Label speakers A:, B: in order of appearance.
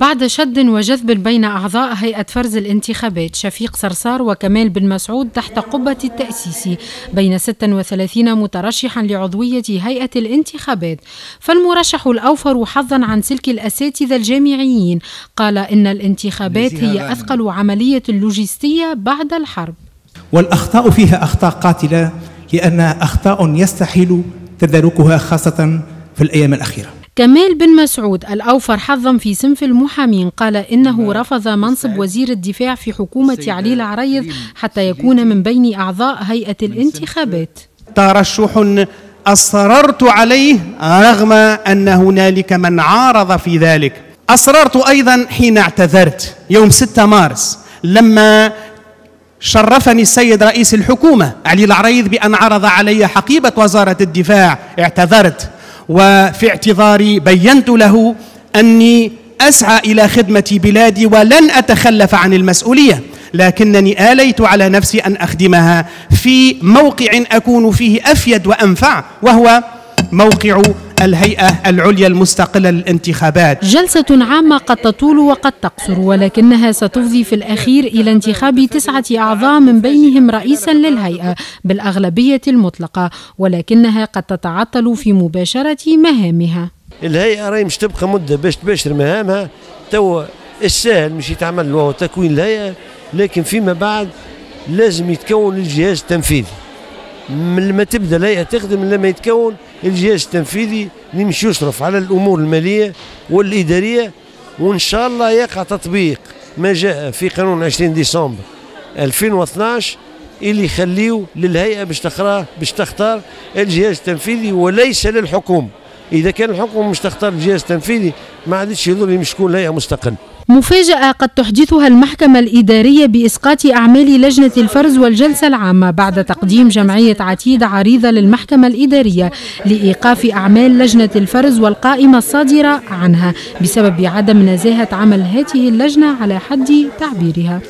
A: بعد شد وجذب بين أعضاء هيئة فرز الانتخابات شفيق صرصار وكمال بن مسعود تحت قبة التأسيس بين 36 مترشحا لعضوية هيئة الانتخابات. فالمرشح الأوفر حظا عن سلك الأساتذة الجامعيين. قال إن الانتخابات هي أثقل عملية لوجستية بعد الحرب.
B: والأخطاء فيها أخطاء قاتلة لأنها أخطاء يستحيل تداركها خاصة في الأيام الأخيرة.
A: كمال بن مسعود الأوفر حظا في صنف المحامين قال إنه رفض منصب وزير الدفاع في حكومة علي العريض حتى يكون من بين أعضاء هيئة الانتخابات.
C: ترشح أصررت عليه رغم أن هنالك من عارض في ذلك. أصررت أيضا حين اعتذرت يوم 6 مارس لما شرفني السيد رئيس الحكومة علي العريض بأن عرض علي حقيبة وزارة الدفاع. اعتذرت. وفي اعتذاري بينت له أني أسعى إلى خدمة بلادي ولن أتخلف عن المسؤولية لكنني آليت على نفسي أن أخدمها في موقع أكون فيه أفيد وأنفع وهو موقع الهيئة العليا المستقلة للانتخابات.
A: جلسة عامة قد تطول وقد تقصر ولكنها ستفضي في الأخير إلى انتخاب تسعة أعضاء من بينهم رئيسا للهيئة بالأغلبية المطلقة ولكنها قد تتعطل في مباشرة مهامها.
D: الهيئة راهي مش تبقى مدة باش تباشر مهامها تو السهل مش يتعمل له تكوين الهيئة لكن فيما بعد لازم يتكون الجهاز التنفيذي. من لما تبدا الهيئه تخدم لما يتكون الجهاز التنفيذي اللي مش يشرف على الأمور المالية والإدارية وإن شاء الله يقع تطبيق ما جاء في قانون 20 ديسمبر 2012 اللي يخليه للهيئة باش تختار باش تختار الجهاز التنفيذي وليس للحكومة. إذا كان الحكومة مش تختار الجهاز التنفيذي ما عادش يضر مش تكون الهيئه مستقل
A: مفاجأة قد تحدثها المحكمة الإدارية بإسقاط أعمال لجنة الفرز والجلسة العامة بعد تقديم جمعية عتيد عريضة للمحكمة الإدارية لإيقاف أعمال لجنة الفرز والقائمة الصادرة عنها بسبب عدم نزاهة عمل هذه اللجنة على حد تعبيرها.